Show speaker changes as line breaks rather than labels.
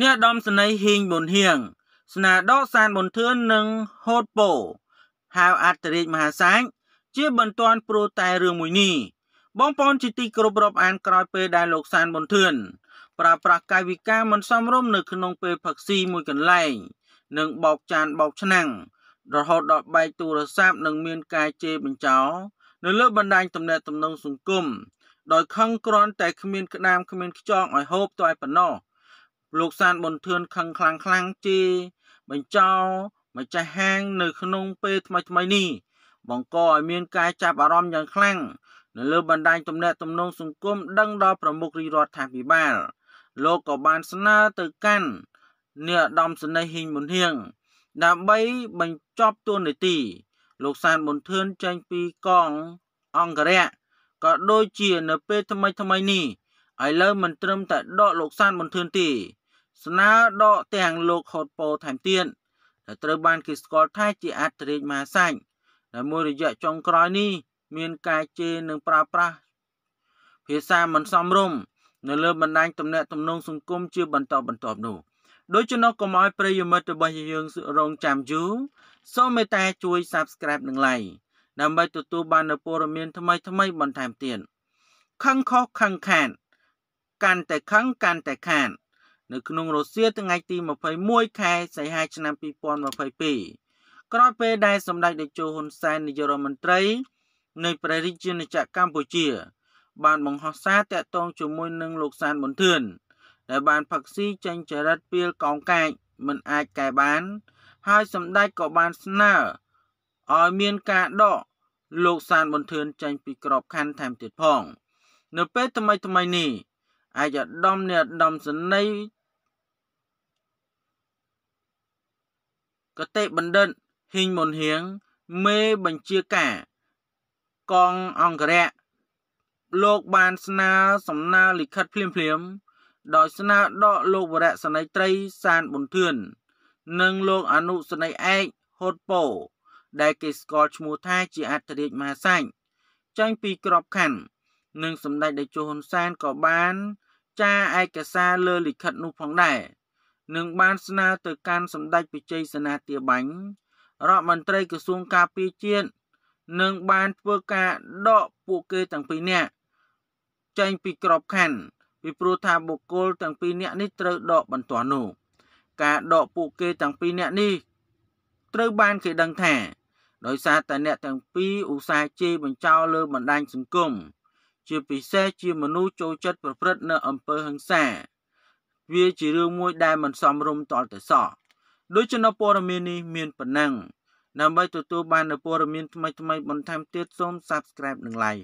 អ្នកដំសនីហ៊ីងប៊ុនហៀងស្នាដកសានប៊ុនធឿននិងហូតពោហៅអត្តរាជមហាសាច់ជាបន្ទាន់ព្រោះតែរឿងមួយនេះបងប្អូនជាទីគោរពរាប់អានក្រោយពេលដែលលោកសានប៊ុនធឿនប្រើប្រាស់កាយវិការមិនសមរម្យនៅក្នុងពេលផឹកស៊ីមួយកន្លែងនិងបោកចានបោកឆ្នាំងរហូតដល់បែកទូរស័ព្ទនិងមានការជេរបញ្ចោនៅលើបណ្ដាញទំនាក់ទំនងសង្គមដោយខឹងក្រន់តែគ្មានក្តាមគ្មានខ្យងឲ្យហូបទៅឲ្យប៉ុណ្ណោះ លោកសានប៊ុនធឿនខឹងខ្លាំងខ្លាំងជេរបញ្ចោម្ចាស់ហាងនៅក្នុងពេលថ្មីថ្មីនេះបង្កឲ្យមានការចាប់អារម្មណ៍យ៉ាងខ្លាំងនៅលើបណ្ដាញទំនាក់ទំនងសង្គមដឹងដល់ប្រមុខរាជរដ្ឋាភិបាលលោកក៏បានស្នើទៅកាន់នាយឧត្តមសេនីយ៍ហ៊ីងមុនហៀងដើម្បីបញ្ចប់ទូនីតិលោកសានប៊ុនធឿនចេញពីកងអង្គរៈក៏ដូចជានៅពេលថ្មីថ្មីនេះឥឡូវមិនត្រឹមតែដកលោកសានប៊ុនធឿនទេ ស្នើដកទាំងលោកហូតពោថែមទៀតដែលត្រូវបានគេស្គាល់ថាជាអត្តរាជមហាសាច់ដែលមួយរយៈចុងក្រោយនេះមានការជេរនិងប្រើប្រាស់ភាសាមិនសមរម្យនៅលើបណ្ដាញទំនាក់ទំនងសង្គមជាបន្តបន្ទាប់នោះដូច្នោះកុំឲ្យប្រិយមិត្តរបស់យើងរងចាំយូរសូមមេត្តាជួយ Subscribe និង Like ដើម្បីទទួលបាននូវព័ត៌មានថ្មីថ្មីបន្ថែមទៀតខឹងខុសខឹងខាន កាន់តែខឹងកាន់តែខាន នៅក្នុងរុស្ស៊ីថ្ងៃទី21ខែសីហាឆ្នាំ2022ក្រោយពេលដែលសម្ដេចតេជោហ៊ុនសែននាយករដ្ឋមន្ត្រី នៃព្រះរាជាណាចក្រកម្ពុជា បានបង្ហោះសារតាក់ទងជាមួយនឹងលោកសានប៊ុនធឿនដែលបានផឹកស៊ីចេញចរិតពីលកោងកាចមិនអាចកែបាន ហើយសម្ដេចក៏បានស្នើឲ្យមានការដកលោកសានប៊ុនធឿនចេញពីក្របខ័ណ្ឌថែមទៀតផង នៅពេលថ្មីថ្មីនេះឯកឧត្តមអ្នកឧត្តមសេនី កតេបណ្ឌិតហ៊ីងមុនហៀងមេបញ្ជាការកងអង្គរៈលោកបានស្នើសំណើលិខិតភ្លាមភ្លាមដោយស្នើដកលោកវរៈសនីត្រីសានប៊ុនធឿននិងលោកអនុសនីឯកហូតពោដែលគេស្គាល់ឈ្មោះថាជាអធិរាជមហាសាច់ចេញពីក្របខ័ណ្ឌនិងសម្ដេចតេជោហ៊ុនសែនក៏បាន ចារឯកសារលើលិខិតនោះផងដែរ និងបានស្នើទៅកាន់សម្ដេចវិជ័យសេនាទាបាញ់រដ្ឋមន្ត្រីក្រសួងការពារជាតិនិងបានធ្វើការដកពួកគេទាំងពីរនាក់ចេញពីក្របខ័ណ្ឌពីព្រោះថាបុគ្គលទាំងពីរនាក់នេះត្រូវដកបន្ទាន់នោះការដកពួកគេទាំងពីរនាក់នេះត្រូវបានគេដឹងថា ដោយសារតែអ្នកទាំងពីរឧស្សាហ៍ជេរបញ្ចោលលើបណ្ដាញសង្គមជាពិសេសជាមនុស្សចូលចិត្តប្រព្រឹត្តនៅអំពើហិង្សា វាជារឿងមួយដែលមិនសមរម្យតលតែសោះដូច្នោះព័ត៌មាននេះមានប៉ុណ្ណឹងដើម្បីទទួលបាននូវព័ត៌មានថ្មីៗបន្ថែមទៀតសូម Subscribe និង Like